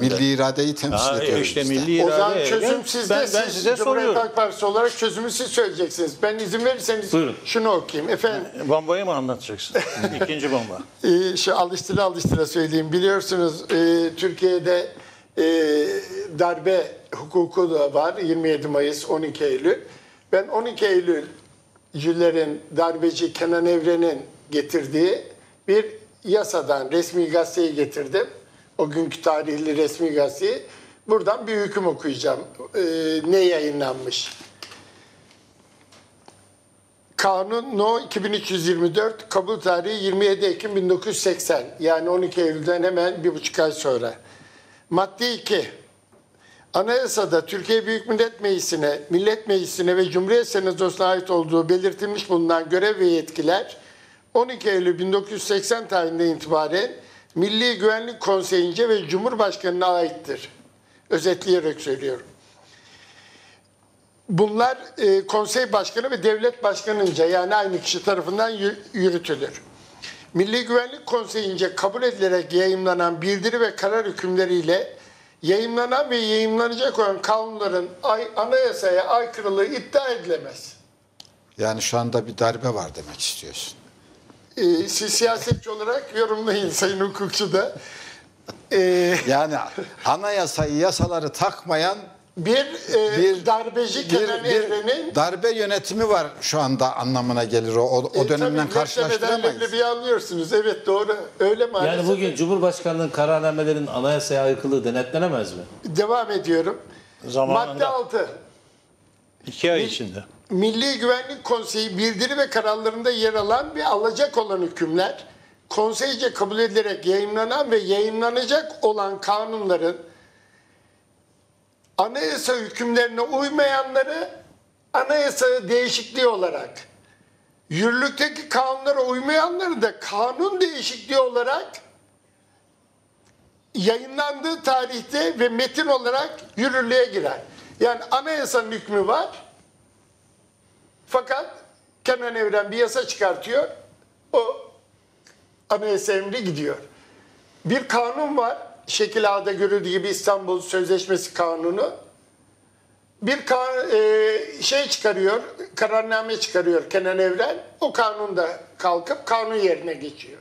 Milli iradeyi temsil Ha, ediyoruz işte işte. milli O zaman irade. çözüm Ben- sizde. Ben, ben siz size Cumhuriyet soruyorum. Halk Partisi olarak çözümü siz söyleyeceksiniz. Ben izin verirseniz Buyurun. şunu okuyayım. Efendim Bombayı mı anlatacaksın? İkinci bomba. e, şu alıştıra alıştıra söyleyeyim. Biliyorsunuz e, Türkiye'de e, darbe hukuku da var. 27 Mayıs, 12 Eylül. Ben 12 Eylülcülerin darbeci Kenan Evren'in getirdiği bir yasadan resmi gazeteyi getirdim. O günkü tarihli resmi gazeteyi. Buradan bir hüküm okuyacağım. E, ne yayınlanmış? Kanun No 2324 kabul tarihi 27 Ekim 1980 yani 12 Eylül'den hemen bir buçuk ay sonra. Madde 2. Anayasada Türkiye Büyük Millet Meclisi'ne, Millet Meclisi'ne ve Cumhuriyet Senatosu'na ait olduğu belirtilmiş bulunan görev ve yetkiler 12 Eylül 1980 tarihinden itibaren Milli Güvenlik Konseyi'nce ve Cumhurbaşkanı'na aittir. Özetleyerek söylüyorum. Bunlar e, konsey başkanı ve devlet başkanınca yani aynı kişi tarafından yü- yürütülür. Milli Güvenlik Konseyi'nce kabul edilerek yayımlanan bildiri ve karar hükümleriyle yayımlanan ve yayımlanacak olan kanunların ay, anayasaya aykırılığı iddia edilemez. Yani şu anda bir darbe var demek istiyorsun. E, siz siyasetçi olarak yorumlayın sayın hukukçu da. E, Yani anayasayı, yasaları takmayan bir, e, Bir- darbeci bir, Kenan Evren'in bir darbe yönetimi var şu anda anlamına gelir o. O, o E, dönemden tabii karşılaştıramayız. leblebi anlıyorsunuz. Evet doğru. Öyle maalesef. Yani bugün Cumhurbaşkanlığının kararnamelerinin anayasaya aykırılığı denetlenemez mi? Devam ediyorum. Zamanında. Madde 6. İki ay içinde. Milli Güvenlik Konseyi bildiri ve kararlarında yer alan ve alacak olan hükümler, konseyce kabul edilerek yayınlanan ve yayınlanacak olan kanunların anayasa hükümlerine uymayanları anayasa değişikliği olarak, yürürlükteki kanunlara uymayanları da kanun değişikliği olarak yayınlandığı tarihte ve metin olarak yürürlüğe girer. Yani anayasanın hükmü var. Fakat Kenan Evren bir yasa çıkartıyor. O anayasa emri gidiyor. Bir kanun var. Şekil A'da görüldüğü gibi İstanbul Sözleşmesi Kanunu. Bir kan- e, şey çıkarıyor, kararname çıkarıyor Kenan Evren. O kanun da kalkıp kanun yerine geçiyor.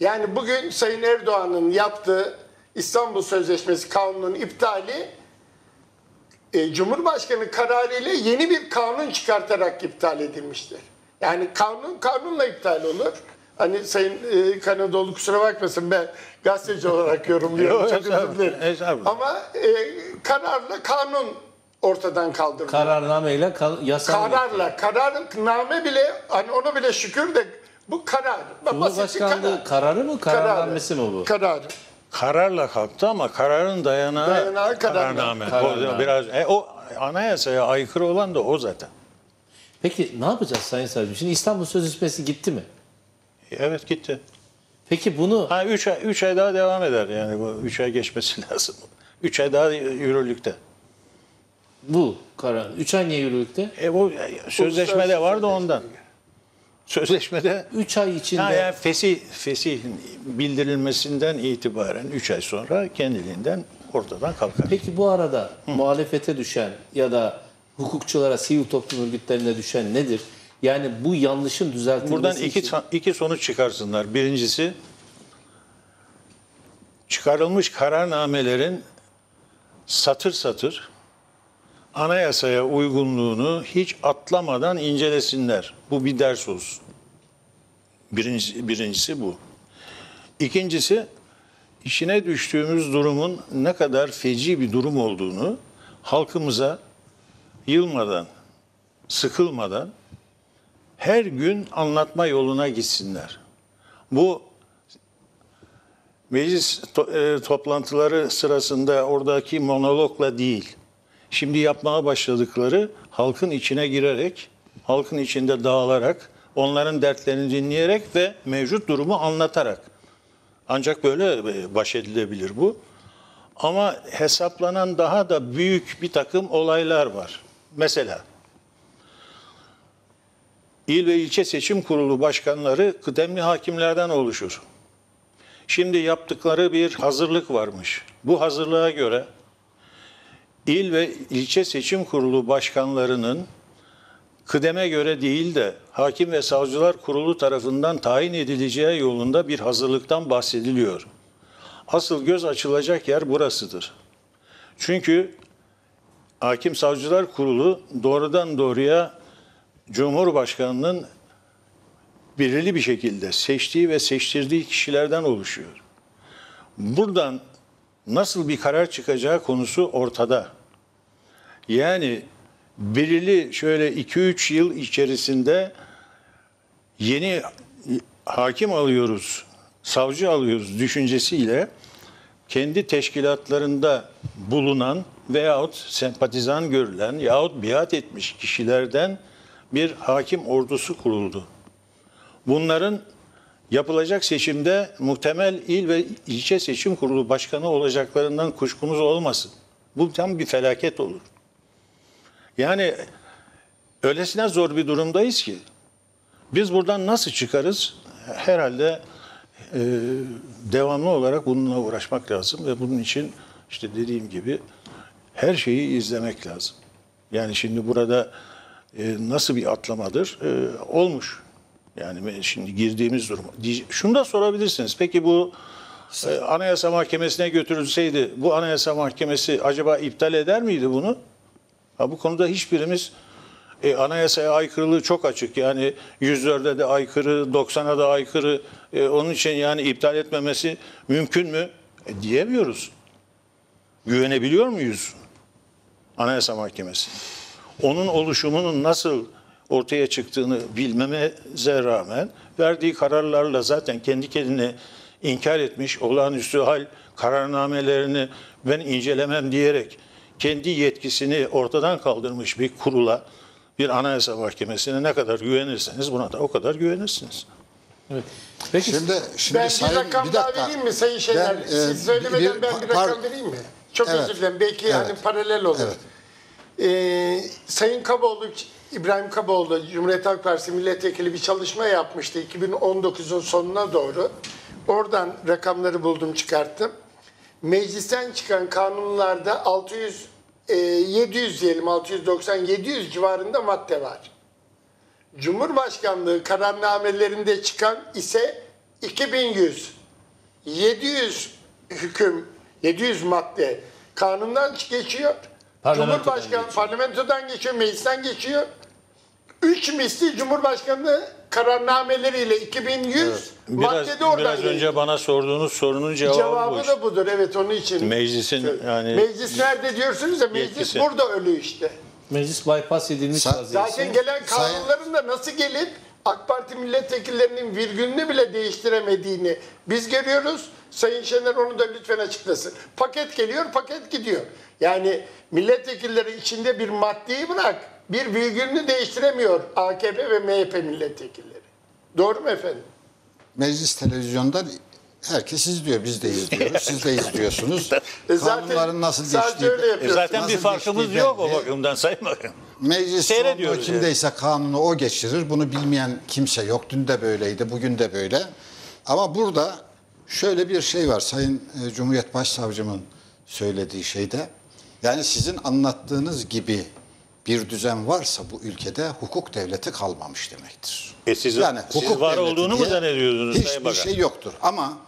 Yani bugün Sayın Erdoğan'ın yaptığı İstanbul Sözleşmesi kanunun iptali e, Cumhurbaşkanı kararıyla yeni bir kanun çıkartarak iptal edilmiştir. Yani kanun kanunla iptal olur. Hani Sayın e, Kanadoğlu kusura bakmasın ben gazeteci olarak yorumluyorum. Çok özür dilerim. Ama e, kararla kanun ortadan kaldırılıyor. Kararnameyle kal- yasa Kararla, kararname bile hani ona bile şükür de bu karar. Cumhurbaşkanlığı kararı mı kararnamesi mi bu? Karar. Kararla kalktı ama kararın dayanağı, Dayanağı kararname. kararname. O, biraz, e, o anayasaya aykırı olan da o zaten. Peki ne yapacağız Sayın Savcı? Şimdi İstanbul Sözleşmesi gitti mi? Evet gitti. Peki bunu Ha 3 ay, üç ay daha devam eder yani bu 3 ay geçmesi lazım. 3 ay daha yürürlükte. bu karar 3 ay niye yürürlükte? E bu sözleşmede vardı ondan. Sözleşmede 3 ay içinde Ha, yani fesih, fesih bildirilmesinden itibaren 3 ay sonra kendiliğinden ortadan kalkar. Peki bu arada muhalefete düşen ya da hukukçulara, sivil toplum örgütlerine düşen nedir? Yani bu yanlışın düzeltilmesi Buradan iki, için iki sonuç çıkarsınlar. Birincisi çıkarılmış kararnamelerin satır satır anayasaya uygunluğunu hiç atlamadan incelesinler. Bu bir ders olsun. Birinci, birincisi bu. İkincisi işine düştüğümüz durumun ne kadar feci bir durum olduğunu halkımıza yılmadan, sıkılmadan her gün anlatma yoluna gitsinler. Bu meclis to- e, toplantıları sırasında oradaki monologla değil. Şimdi yapmaya başladıkları halkın içine girerek, halkın içinde dağılarak, onların dertlerini dinleyerek ve mevcut durumu anlatarak. Ancak böyle e, baş edilebilir bu. Ama hesaplanan daha da büyük bir takım olaylar var. Mesela İl ve ilçe seçim kurulu başkanları kıdemli hakimlerden oluşur. Şimdi yaptıkları bir hazırlık varmış. Bu hazırlığa göre il ve ilçe seçim kurulu başkanlarının kıdeme göre değil de hakim ve savcılar kurulu tarafından tayin edileceği yolunda bir hazırlıktan bahsediliyor. Asıl göz açılacak yer burasıdır. Çünkü Hakim Savcılar Kurulu doğrudan doğruya Cumhurbaşkanının belirli bir şekilde seçtiği ve seçtirdiği kişilerden oluşuyor. Buradan nasıl bir karar çıkacağı konusu ortada. Yani belirli şöyle 2-3 yıl içerisinde yeni hakim alıyoruz, savcı alıyoruz düşüncesiyle kendi teşkilatlarında bulunan veyahut sempatizan görülen yahut biat etmiş kişilerden bir hakim ordusu kuruldu. Bunların yapılacak seçimde muhtemel il ve ilçe seçim kurulu başkanı olacaklarından kuşkumuz olmasın. Bu tam bir felaket olur. Yani öylesine zor bir durumdayız ki biz buradan nasıl çıkarız? Herhalde e, devamlı olarak bununla uğraşmak lazım ve bunun için işte dediğim gibi her şeyi izlemek lazım. Yani şimdi burada e, nasıl bir atlamadır? E, olmuş. Yani şimdi girdiğimiz durum. Şunu da sorabilirsiniz. Peki bu e, Anayasa Mahkemesi'ne götürülseydi bu Anayasa Mahkemesi acaba iptal eder miydi bunu? Ha, bu konuda hiçbirimiz e, anayasaya aykırılığı çok açık. Yani 104'e de aykırı, 90'a da aykırı. E, onun için yani iptal etmemesi mümkün mü? E, diyemiyoruz. Güvenebiliyor muyuz Anayasa Mahkemesi? Onun oluşumunun nasıl ortaya çıktığını bilmemize rağmen verdiği kararlarla zaten kendi kendine inkar etmiş olağanüstü hal kararnamelerini ben incelemem diyerek kendi yetkisini ortadan kaldırmış bir kurula, bir anayasa mahkemesine ne kadar güvenirseniz buna da o kadar güvenirsiniz. Evet. Peki Şimdi şimdi Ben sayın bir rakam bir daha dakika. vereyim mi Sayın Şener? Ben, e, Siz söylemeden bir- ben bir rakam vereyim mi? Çok Evet. özür dilerim. Belki Evet. hani paralel olur. Evet. Ee, Sayın Kaboğlu, İbrahim Kaboğlu, Cumhuriyet Halk Partisi milletvekili bir çalışma yapmıştı 2019'un sonuna doğru. Oradan rakamları buldum çıkarttım. Meclisten çıkan kanunlarda 600, e, 700 diyelim 690, 700 civarında madde var. Cumhurbaşkanlığı kararnamelerinde çıkan ise 2100. 700 hüküm, 700 madde kanundan geçiyor. Parlamentodan Cumhurbaşkanı geçiyor. parlamentodan geçiyor, meclisten geçiyor. 3 misli Cumhurbaşkanı kararnameleriyle 2100 Biraz, maddede oradan biraz önce geliyor. bana sorduğunuz sorunun cevabı, bu Cevabı işte. da budur evet onun için. Meclisin yani Meclis nerede diyorsunuz ya meclis Yetkisi. burada ölü işte. meclis bypass edilmiş vaziyette. Zaten gelen kanunların da nasıl gelip AK Parti milletvekillerinin virgülünü bile değiştiremediğini biz görüyoruz. Sayın Şener onu da lütfen açıklasın. Paket geliyor, paket gidiyor. Yani milletvekilleri içinde bir maddeyi bırak, bir virgülünü değiştiremiyor AKP ve MHP milletvekilleri. Doğru mu efendim? Meclis televizyondan herkes izliyor. Biz de izliyoruz. Siz de izliyorsunuz. E zaten Kanunların nasıl geçtiği. öyle E zaten bir farkımız yok o belli. bakımdan Sayın Bakan. Meclis çoğunluğu kimdeyse kanunu o geçirir. Bunu bilmeyen kimse yok. Dün de böyleydi, bugün de böyle. Ama burada şöyle bir şey var. Sayın e, Cumhuriyet Başsavcımın söylediği şeyde. Yani sizin anlattığınız gibi bir düzen varsa bu ülkede hukuk devleti kalmamış demektir. E siz- siz var olduğunu mu diye zannediyordunuz Sayın Hiçbir Bakan? şey yoktur. Ama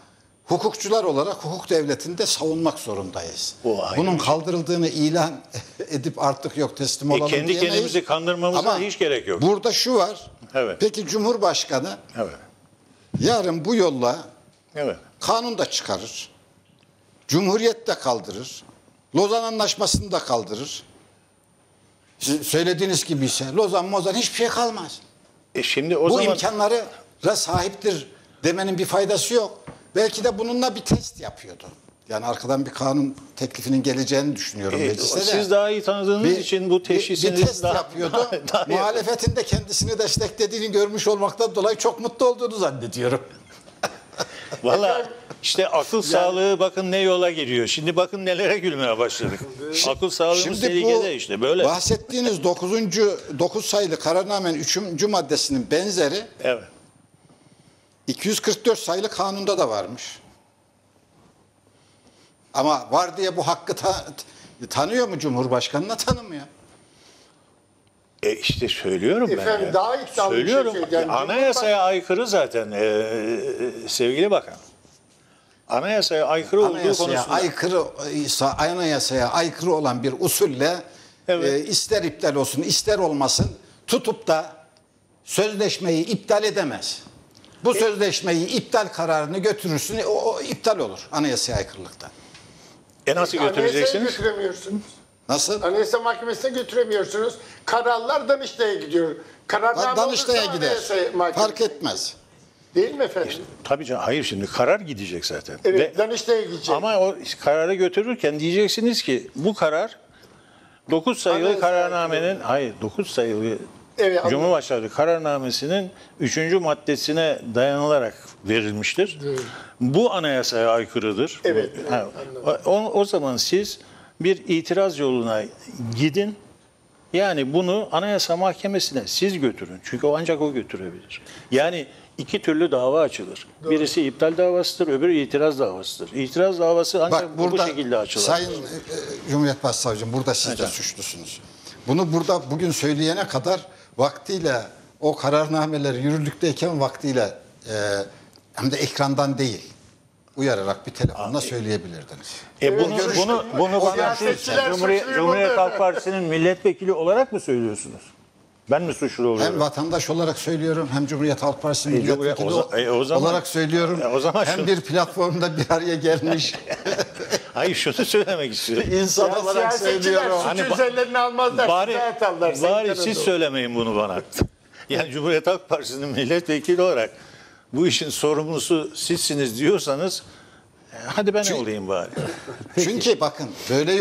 hukukçular olarak hukuk devletini de savunmak zorundayız. Ayrı Bunun şey. kaldırıldığını ilan edip artık yok teslim E olalım kendi diyemeyiz. kendimizi kandırmamıza Ama hiç gerek yok. Burada şu var. Evet. Peki Cumhurbaşkanı Evet. yarın bu yolla Evet. kanun da çıkarır. Cumhuriyet de kaldırır. Lozan Anlaşması'nı da kaldırır. Siz söylediğiniz gibi ise Lozan Mozan hiçbir şey kalmaz. E şimdi o bu zaman imkanlara sahiptir demenin bir faydası yok. Belki de bununla bir test yapıyordu. Yani arkadan bir kanun teklifinin geleceğini düşünüyorum e, mecliste de. siz daha iyi tanıdığınız için bu bir, teşhisiniz bir test daha, yapıyordu. daha- daha- Muhalefetin de kendisini desteklediğini görmüş olmaktan dolayı çok mutlu olduğunu zannediyorum. Valla işte akıl sağlığı bakın ne yola giriyor. Şimdi bakın nelere gülmeye başladık. akıl sağlığımız Şimdi bu tehlikede işte böyle. bahsettiğiniz 9. 9 sayılı kararnamenin 3. maddesinin benzeri Evet. 244 sayılı kanunda da varmış. Ama var diye bu hakkı ta- tanıyor mu Cumhurbaşkanı'na tanımıyor. E işte söylüyorum ben. Efendim, daha iddialı bir şey Söylüyorum. söyleyeceğim. Anayasaya aykırı zaten e, sevgili bakan. Anayasaya aykırı olduğu Anayasaya konusunda. aykırı ise anayasaya aykırı olan bir usulle Evet. e, ister iptal olsun ister olmasın tutup da sözleşmeyi iptal edemez. Bu sözleşmeyi iptal kararını götürürsün o, o iptal olur anayasaya aykırılıktan. E nasıl Anayasaya götüreceksiniz? götüremiyorsunuz. Nasıl? Anayasa Mahkemesi'ne götüremiyorsunuz. Kararlar Danıştay'a gidiyor. Kararname Danıştay'a olursa gider. Anayasa Mahkemesi- Fark etmez. Değil mi efendim? Tabii canım. Hayır şimdi karar gidecek zaten. evet, Ve- Danıştay'a gidecek. ama o kararı götürürken diyeceksiniz ki bu karar 9 sayılı Anayasa kararnamenin hayır 9 sayılı Evet, anladım. Cumhurbaşkanı kararnamesinin 3. maddesine dayanılarak verilmiştir. Bu anayasaya aykırıdır. Evet, evet, ha, o, o zaman siz bir itiraz yoluna gidin. Yani bunu Anayasa Mahkemesi'ne siz götürün. Çünkü o ancak o götürebilir. Yani iki türlü dava açılır. Birisi iptal davasıdır, öbürü itiraz davasıdır. İtiraz davası ancak Bak bu burada şekilde açılır. Sayın e, e, Cumhuriyet Başsavcım burada siz de suçlusunuz. Bunu burada bugün söyleyene kadar vaktiyle o kararnameler yürürlükteyken vaktiyle e, hem de ekrandan değil uyararak bir telefonla söyleyebilirdiniz. E bunu bunu bunu bana siyasetçiler siz Cumhuriyet, suçluyu Cumhuriyet Halk. Partisi'nin milletvekili olarak mı söylüyorsunuz? Ben mi suçlu oluyorum? Hem vatandaş olarak söylüyorum hem Cumhuriyet Halk Partisi'nin E, Cumhuriyet- milletvekili o za- e, o zaman- olarak söylüyorum. E, o zaman hem şunu- bir platformda bir araya gelmiş Hayır şunu söylemek istiyorum. insan Ya olarak siyasetçiler söylüyorum. Hani ba- üzerlerine almazlar. bari atarlar. bari Sayın siz söylemeyin bunu bana. Yani Cumhuriyet Halk Partisi'nin milletvekili olarak bu işin sorumlusu sizsiniz diyorsanız e, hadi ben olayım bari. Çünkü bakın böyle